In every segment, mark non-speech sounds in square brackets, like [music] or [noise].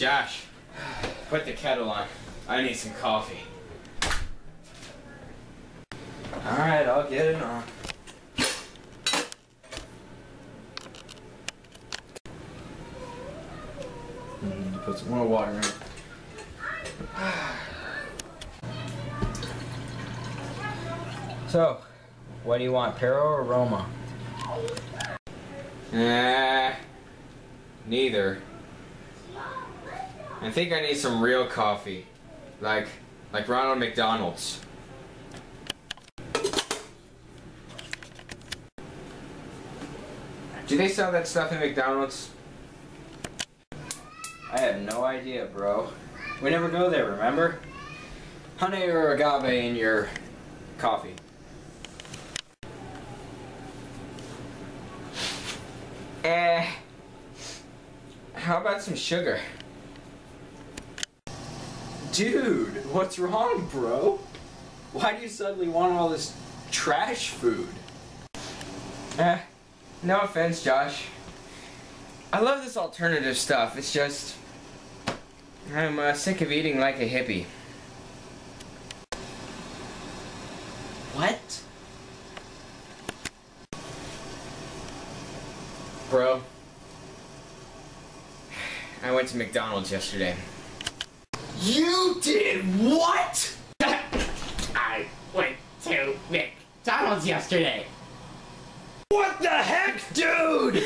Josh, put the kettle on. I need some coffee. Alright, I'll get it on. Put some more water in. [sighs] So, what do you want, Pero or Roma? Nah, neither. I think I need some real coffee, like like Ronald McDonald's. Do they sell that stuff in McDonald's? I have no idea, bro. We never go there, remember? Honey or agave in your coffee. Eh. How about some sugar? Dude, what's wrong, bro? Why do you suddenly want all this trash food? Eh, no offense, Josh. I love this alternative stuff. It's just. I'm uh, sick of eating like a hippie. What? Bro. [sighs] I went to McDonald's yesterday. You did what? I went to McDonald's yesterday. What the heck, dude?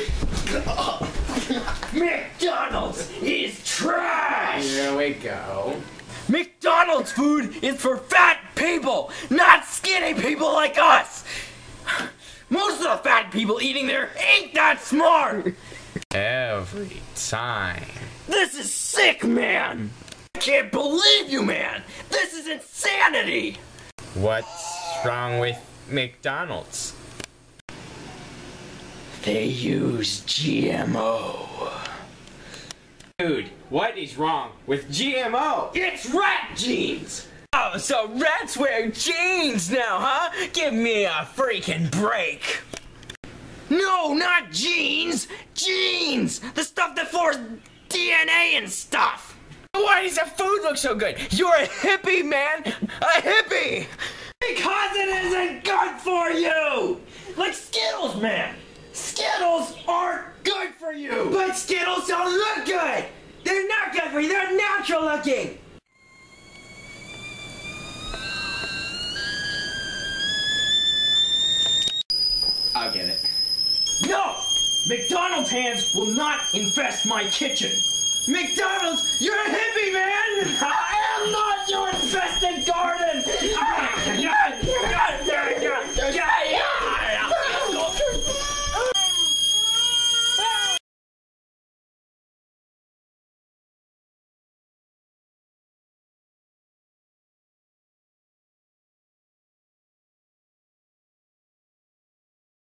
[laughs] McDonald's is trash! Here we go. McDonald's food is for fat people, not skinny people like us! Most of the fat people eating there ain't that smart! Every time. This is sick, man! I can't believe you, man! This is insanity! What's wrong with McDonald's? They use GMO. Dude, what is wrong with GMO? It's rat genes! Oh, so rats wear jeans now, huh? Give me a freaking break! No, not jeans! Genes! The stuff that forms DNA and stuff! Why does the food look so good? You're a hippie, man! A hippie! Because it isn't good for you! Like Skittles, man! Skittles aren't good for you! But Skittles don't look good! They're not good for you, they're natural looking! I'll get it. No! McDonald's hands will not infest my kitchen! McDonald's, you're a hippie, man! I am not your infested garden!